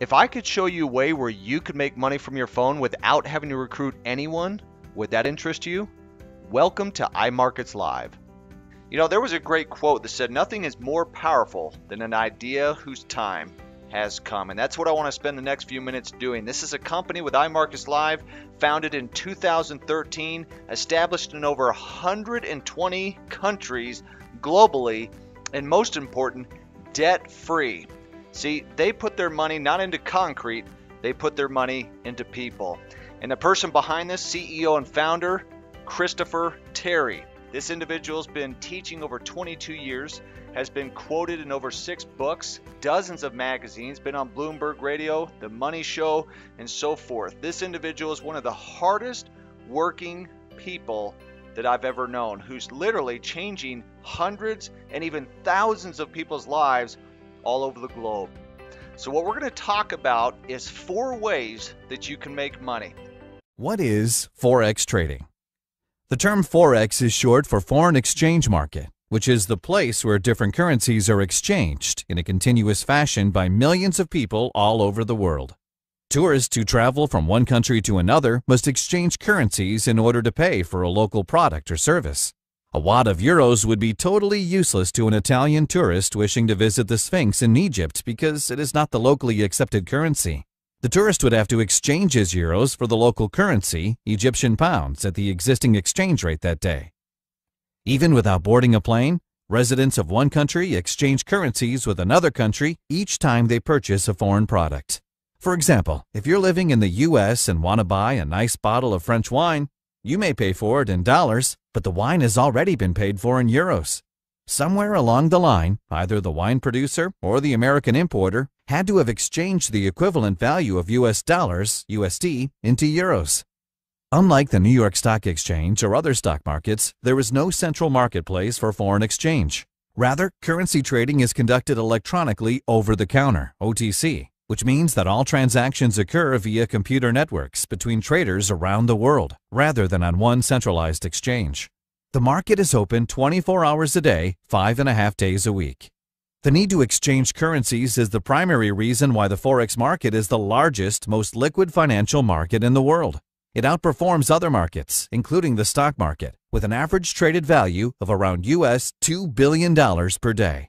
If I could show you a way where you could make money from your phone without having to recruit anyone, would that interest you? Welcome to iMarkets Live. You know, there was a great quote that said, Nothing is more powerful than an idea whose time has come. And that's what I want to spend the next few minutes doing. This is a company with iMarkets Live, founded in 2013, established in over 120 countries globally, and most important, debt free. See, they put their money not into concrete, they put their money into people. And the person behind this, CEO and founder, Christopher Terry. This individual's been teaching over 22 years, has been quoted in over six books, dozens of magazines, been on Bloomberg Radio, The Money Show, and so forth. This individual is one of the hardest working people that I've ever known, who's literally changing hundreds and even thousands of people's lives all over the globe. So, what we're going to talk about is four ways that you can make money. What is Forex trading? The term Forex is short for foreign exchange market, which is the place where different currencies are exchanged in a continuous fashion by millions of people all over the world. Tourists who travel from one country to another must exchange currencies in order to pay for a local product or service. A wad of euros would be totally useless to an Italian tourist wishing to visit the Sphinx in Egypt because it is not the locally accepted currency. The tourist would have to exchange his euros for the local currency, Egyptian pounds, at the existing exchange rate that day. Even without boarding a plane, residents of one country exchange currencies with another country each time they purchase a foreign product. For example, if you're living in the US and want to buy a nice bottle of French wine, you may pay for it in dollars, but the wine has already been paid for in euros. Somewhere along the line, either the wine producer or the American importer had to have exchanged the equivalent value of US dollars, USD, into euros. Unlike the New York Stock Exchange or other stock markets, there is no central marketplace for foreign exchange. Rather, currency trading is conducted electronically over the counter, OTC, which means that all transactions occur via computer networks between traders around the world, rather than on one centralized exchange. The market is open 24 hours a day, five and a half days a week. The need to exchange currencies is the primary reason why the Forex market is the largest, most liquid financial market in the world. It outperforms other markets, including the stock market, with an average traded value of around US $2 billion per day.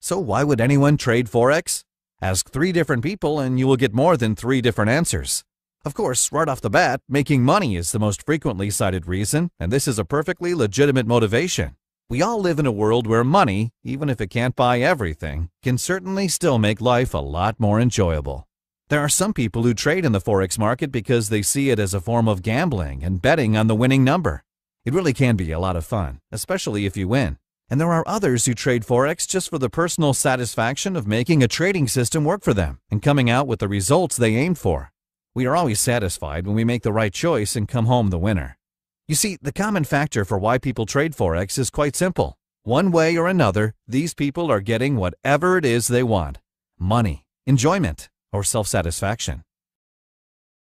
So why would anyone trade Forex? Ask three different people and you will get more than three different answers. Of course, right off the bat, making money is the most frequently cited reason, and this is a perfectly legitimate motivation. We all live in a world where money, even if it can't buy everything, can certainly still make life a lot more enjoyable. There are some people who trade in the Forex market because they see it as a form of gambling and betting on the winning number. It really can be a lot of fun, especially if you win. And there are others who trade Forex just for the personal satisfaction of making a trading system work for them and coming out with the results they aimed for. We are always satisfied when we make the right choice and come home the winner. You see, the common factor for why people trade Forex is quite simple. One way or another, these people are getting whatever it is they want money, enjoyment, or self satisfaction.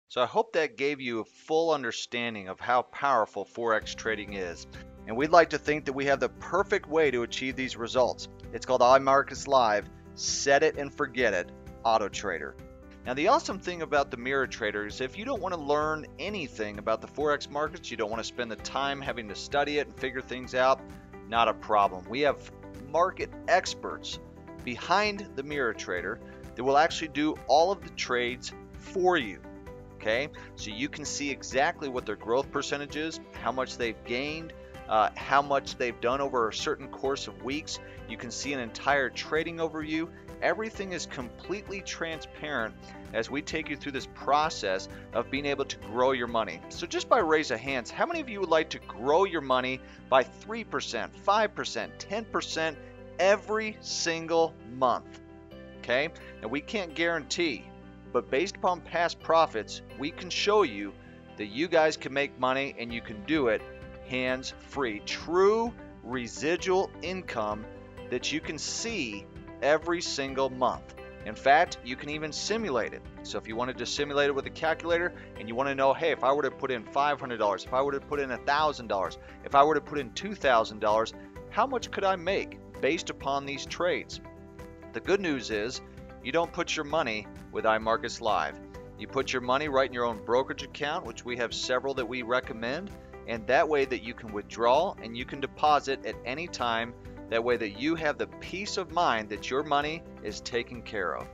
So I hope that gave you a full understanding of how powerful Forex trading is and we'd like to think that we have the perfect way to achieve these results. It's called iMarkets Live, Set It and Forget It, Auto Trader. Now, the awesome thing about the Mirror Trader is if you don't want to learn anything about the Forex markets, you don't want to spend the time having to study it and figure things out, not a problem. We have market experts behind the Mirror Trader that will actually do all of the trades for you. Okay, so you can see exactly what their growth percentage is, how much they've gained, uh, how much they've done over a certain course of weeks. You can see an entire trading overview. Everything is completely transparent as we take you through this process of being able to grow your money. So, just by raise of hands, how many of you would like to grow your money by 3%, 5%, 10% every single month? Okay, now we can't guarantee, but based upon past profits, we can show you that you guys can make money and you can do it hands free. True residual income that you can see every single month. In fact, you can even simulate it. So if you wanted to simulate it with a calculator and you want to know, hey, if I were to put in $500, if I were to put in $1,000, if I were to put in $2,000, how much could I make based upon these trades? The good news is you don't put your money with iMarkets Live. You put your money right in your own brokerage account, which we have several that we recommend, and that way that you can withdraw and you can deposit at any time. That way that you have the peace of mind that your money is taken care of.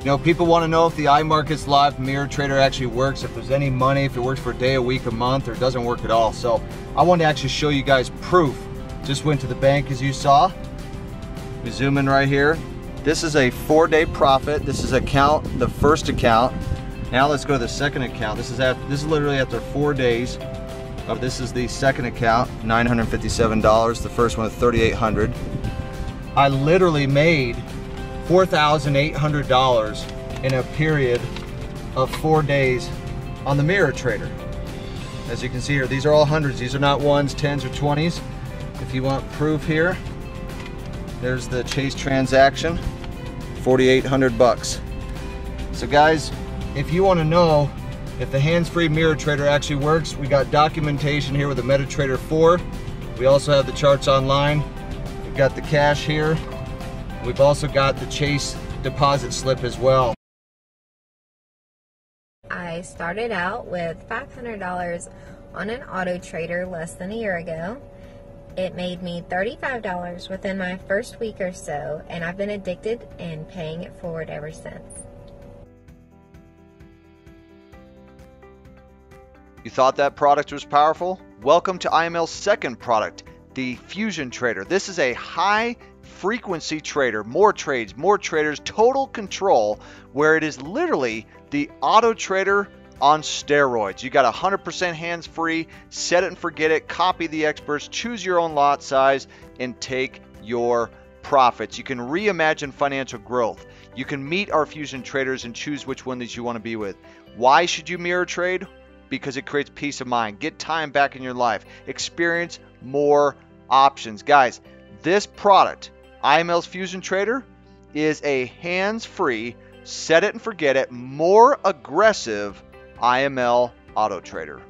You know, people want to know if the iMarkets Live Mirror Trader actually works, if there's any money, if it works for a day, a week, a month, or doesn't work at all. So I want to actually show you guys proof. Just went to the bank as you saw. We zoom in right here. This is a four day profit. This is account, the first account. Now let's go to the second account. This is after, this is literally after four days. Of this is the second account, $957. The first one is 3,800. I literally made $4,800 in a period of four days on the Mirror Trader. As you can see here, these are all hundreds. These are not ones, tens, or twenties. If you want proof here, there's the Chase transaction, 4,800 bucks. So guys, if you want to know if the hands-free Mirror Trader actually works, we got documentation here with the MetaTrader 4. We also have the charts online. We've got the cash here. We've also got the Chase deposit slip as well. I started out with $500 on an auto trader less than a year ago. It made me $35 within my first week or so, and I've been addicted and paying it forward ever since. You thought that product was powerful? Welcome to IML's second product, the Fusion Trader. This is a high frequency trader, more trades, more traders, total control, where it is literally the auto trader on steroids. You got 100% hands free, set it and forget it, copy the experts, choose your own lot size, and take your profits. You can reimagine financial growth. You can meet our fusion traders and choose which one that you want to be with. Why should you mirror trade? Because it creates peace of mind. Get time back in your life. Experience more options. Guys, this product IML's Fusion Trader is a hands free, set it and forget it, more aggressive IML Auto Trader.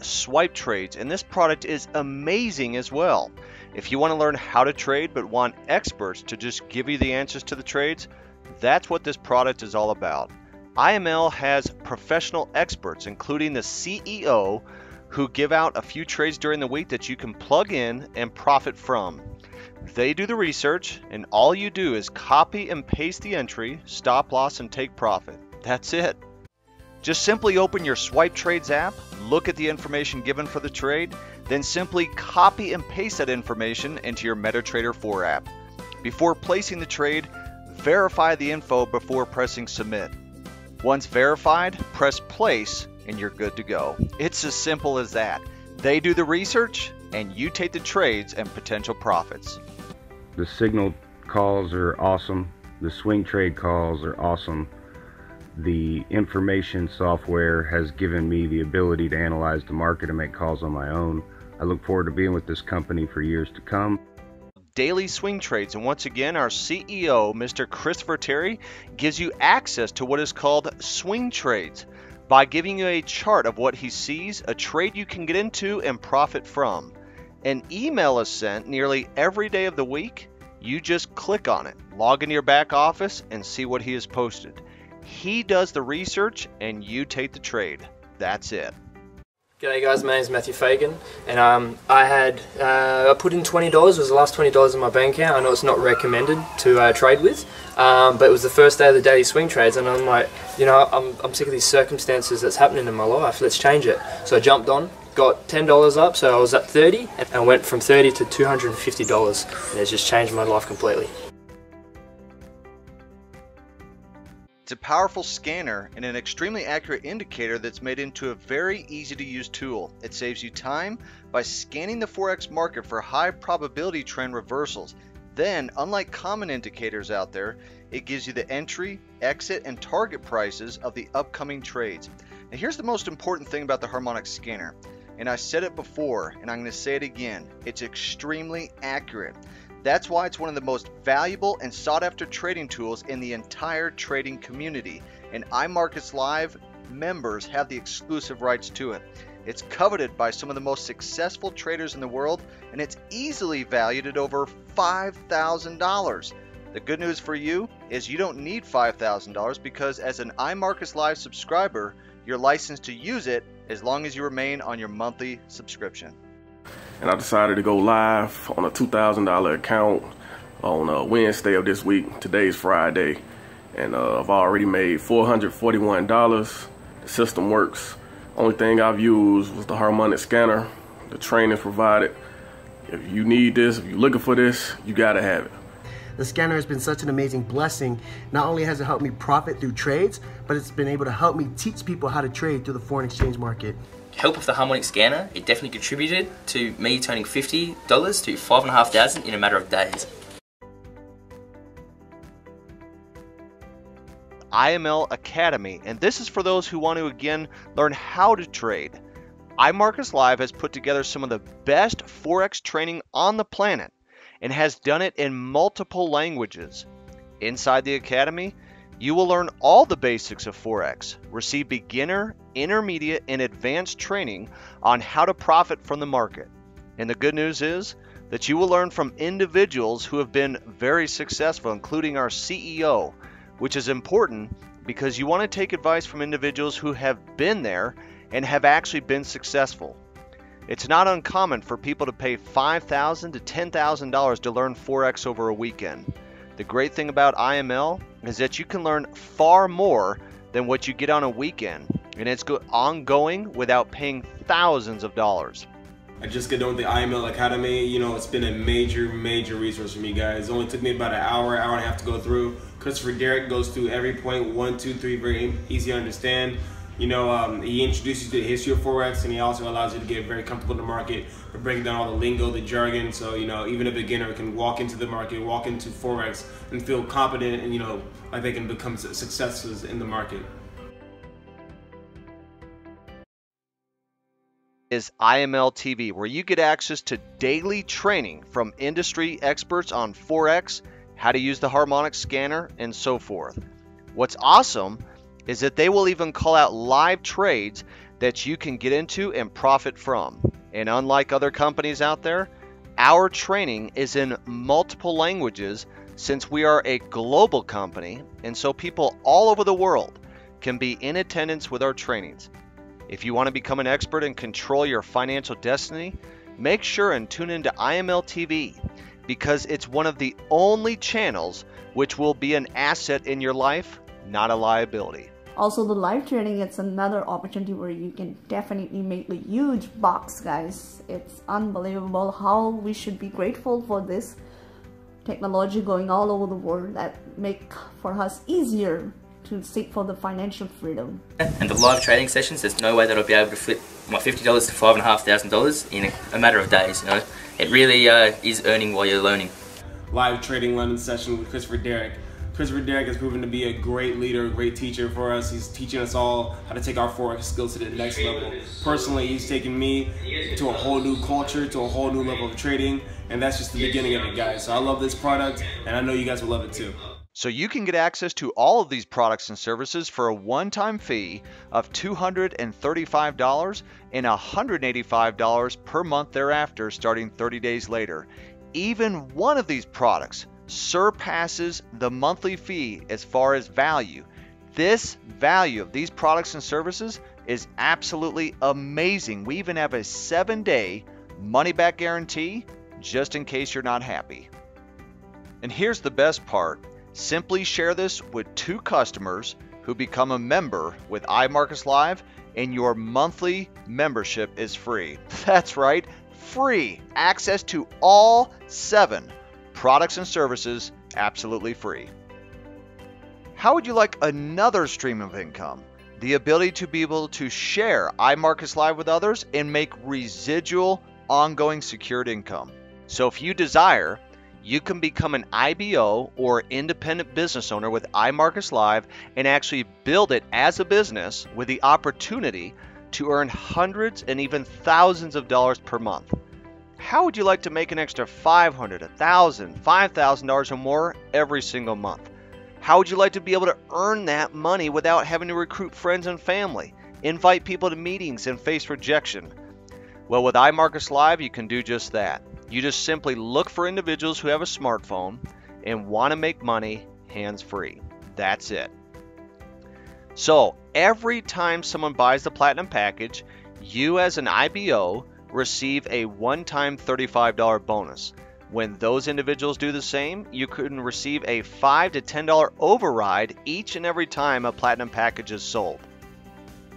Swipe trades, and this product is amazing as well. If you want to learn how to trade but want experts to just give you the answers to the trades, that's what this product is all about. IML has professional experts, including the CEO who give out a few trades during the week that you can plug in and profit from. They do the research, and all you do is copy and paste the entry, stop loss, and take profit. That's it. Just simply open your Swipe Trades app, look at the information given for the trade, then simply copy and paste that information into your MetaTrader 4 app. Before placing the trade, verify the info before pressing submit. Once verified, press place and you're good to go. It's as simple as that. They do the research and you take the trades and potential profits. The signal calls are awesome. The swing trade calls are awesome. The information software has given me the ability to analyze the market and make calls on my own. I look forward to being with this company for years to come daily swing trades. And once again, our CEO, Mr. Christopher Terry, gives you access to what is called swing trades by giving you a chart of what he sees, a trade you can get into and profit from. An email is sent nearly every day of the week. You just click on it, log into your back office, and see what he has posted. He does the research and you take the trade. That's it. G'day guys, my name is Matthew Fagan and um, I had uh, I put in $20, it was the last $20 in my bank account. I know it's not recommended to uh, trade with, um, but it was the first day of the daily swing trades and I'm like, you know, I'm, I'm sick of these circumstances that's happening in my life, let's change it. So I jumped on, got $10 up, so I was at 30 and went from 30 to $250 and it's just changed my life completely. A powerful scanner and an extremely accurate indicator that's made into a very easy to use tool. It saves you time by scanning the Forex market for high probability trend reversals. Then, unlike common indicators out there, it gives you the entry, exit, and target prices of the upcoming trades. Now here's the most important thing about the harmonic scanner. And I said it before, and I'm going to say it again. It's extremely accurate. That's why it's one of the most valuable and sought after trading tools in the entire trading community. And iMarkets Live members have the exclusive rights to it. It's coveted by some of the most successful traders in the world, and it's easily valued at over $5,000. The good news for you is you don't need $5,000 because as an iMarkets Live subscriber, you're licensed to use it as long as you remain on your monthly subscription. And I decided to go live on a $2,000 account on uh, Wednesday of this week. Today's Friday. And uh, I've already made $441. The system works. Only thing I've used was the harmonic scanner. The training provided. If you need this, if you're looking for this, you gotta have it. The scanner has been such an amazing blessing. Not only has it helped me profit through trades, but it's been able to help me teach people how to trade through the foreign exchange market. Help of the harmonic scanner, it definitely contributed to me turning $50 to 5500 in a matter of days. IML Academy, and this is for those who want to again learn how to trade. iMarkets Live has put together some of the best Forex training on the planet and has done it in multiple languages. Inside the Academy, you will learn all the basics of Forex, receive beginner, intermediate, and advanced training on how to profit from the market. And the good news is that you will learn from individuals who have been very successful, including our CEO, which is important because you want to take advice from individuals who have been there and have actually been successful. It's not uncommon for people to pay 5,000 to $10,000 to learn Forex over a weekend. The great thing about IML is that you can learn far more than what you get on a weekend, and it's ongoing without paying thousands of dollars. I just got done with the IML Academy. You know, it's been a major, major resource for me, guys. It only took me about an hour, hour and a half to go through. Christopher Terry goes through every point, one, two, three, very easy to understand. You know, um, he introduces you to the history of Forex and he also allows you to get very comfortable in the market by breaking down all the lingo, the jargon. So, you know, even a beginner can walk into the market, walk into Forex and feel confident and, you know, like they can become successes in the market. is IML TV, where you get access to daily training from industry experts on Forex, how to use the harmonic scanner, and so forth. What's awesome is that they will even call out live trades that you can get into and profit from. And unlike other companies out there, our training is in multiple languages since we are a global company, and so people all over the world can be in attendance with our trainings. If you want to become an expert and control your financial destiny, make sure and tune into IML TV because it's one of the only channels which will be an asset in your life, not a liability. Also, the live trading it's another opportunity where you can definitely make a huge box, guys. It's unbelievable how we should be grateful for this technology going all over the world that make for us easier to seek for the financial freedom. And the live trading sessions, there's no way that I'll be able to flip my $50 to $5,500 in a, matter of days. You know, It really uh, is earning while you're learning. Live trading London session with Christopher Terry. Christopher Terry has proven to be a great leader, a great teacher for us. He's teaching us all how to take our Forex skills to the next level. Personally, he's taken me to a whole new culture, to a whole new level of trading, and that's just the beginning of it, guys. So I love this product, and I know you guys will love it too. So you can get access to all of these products and services for a one-time fee of $235 and $185 per month thereafter starting 30 days later. Even one of these products surpasses the monthly fee as far as value. This value of these products and services is absolutely amazing. We even have a 7-day money-back guarantee just in case you're not happy. And here's the best part Simply share this with two customers who become a member with iMarkets Live, and your monthly membership is free. That's right, free. Access to all seven products and services absolutely free. How would you like another stream of income? The ability to be able to share iMarkets Live with others and make residual ongoing secured income. So if you desire, you can become an IBO or independent business owner with iMarkets Live and actually build it as a business with the opportunity to earn hundreds and even thousands of dollars per month. How would you like to make an extra $500, $1,000, $5,000 or more every single month? How would you like to be able to earn that money without having to recruit friends and family? invite people to meetings and face rejection. Well, with iMarkets Live, you can do just that. You just simply look for individuals who have a smartphone and want to make money hands free. That's it. So, every time someone buys the Platinum package, you as an IBO receive a one time $35 bonus. When those individuals do the same, you can receive a 5 to $10 override each and every time a Platinum package is sold.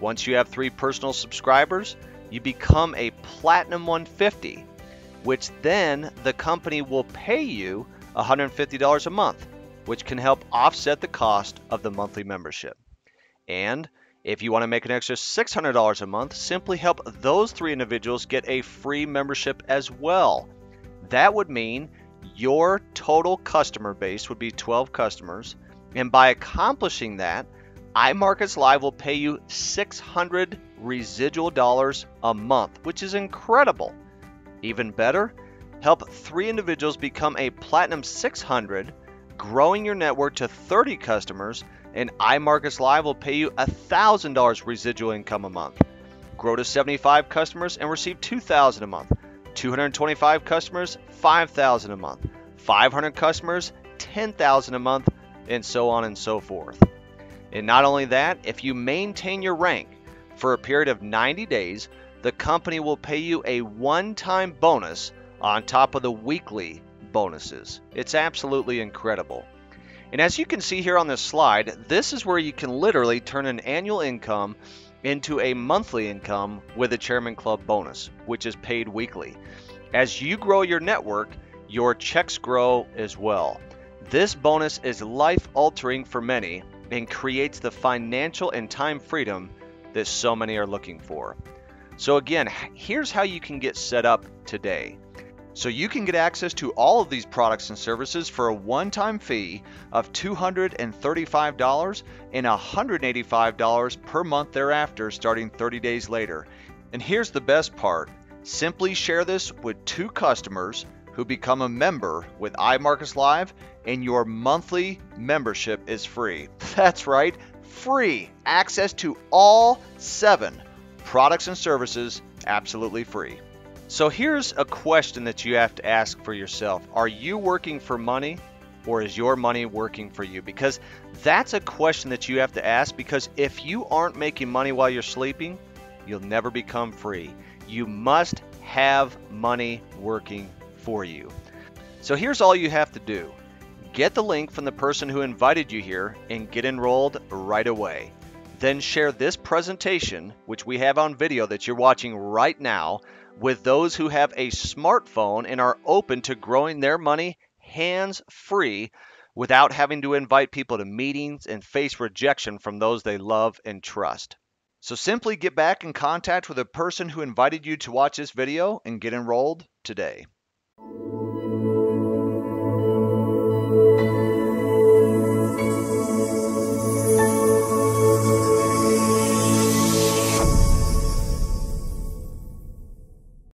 Once you have three personal subscribers, you become a Platinum 150, which then the company will pay you $150 a month, which can help offset the cost of the monthly membership. And if you want to make an extra $600 a month, simply help those three individuals get a free membership as well. That would mean your total customer base would be 12 customers, and by accomplishing that, iMarkets Live will pay you 600 residual dollars a month, which is incredible. Even better, help three individuals become a Platinum 600, growing your network to 30 customers, and iMarkets Live will pay you $1,000 residual income a month. Grow to 75 customers and receive 2000 a month. 225 customers, 5000 a month. 500 customers, 10,000 a month, and so on and so forth. And not only that, if you maintain your rank for a period of 90 days, the company will pay you a one time bonus on top of the weekly bonuses. It's absolutely incredible. And as you can see here on this slide, this is where you can literally turn an annual income into a monthly income with a Chairman Club bonus, which is paid weekly. As you grow your network, your checks grow as well. This bonus is life altering for many and creates the financial and time freedom that so many are looking for. So, again, here's how you can get set up today. So, you can get access to all of these products and services for a one time fee of $235 and $185 per month thereafter, starting 30 days later. And here's the best part simply share this with two customers who become a member with iMarkets Live, and your monthly membership is free. That's right, free. Access to all seven products and services absolutely free. So here's a question that you have to ask for yourself Are you working for money? Or is your money working for you? Because that's a question that you have to ask. Because if you aren't making money while you're sleeping, you'll never become free. You must have money working for you. So here's all you have to do get the link from the person who invited you here and get enrolled right away. Then share this presentation, which we have on video that you're watching right now, with those who have a smartphone and are open to growing their money hands free without having to invite people to meetings and face rejection from those they love and trust. So simply get back in contact with the person who invited you to watch this video and get enrolled today.